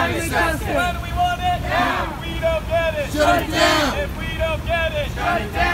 We want it, yeah. if we don't get it, shut it down. If we don't get it, shut it down.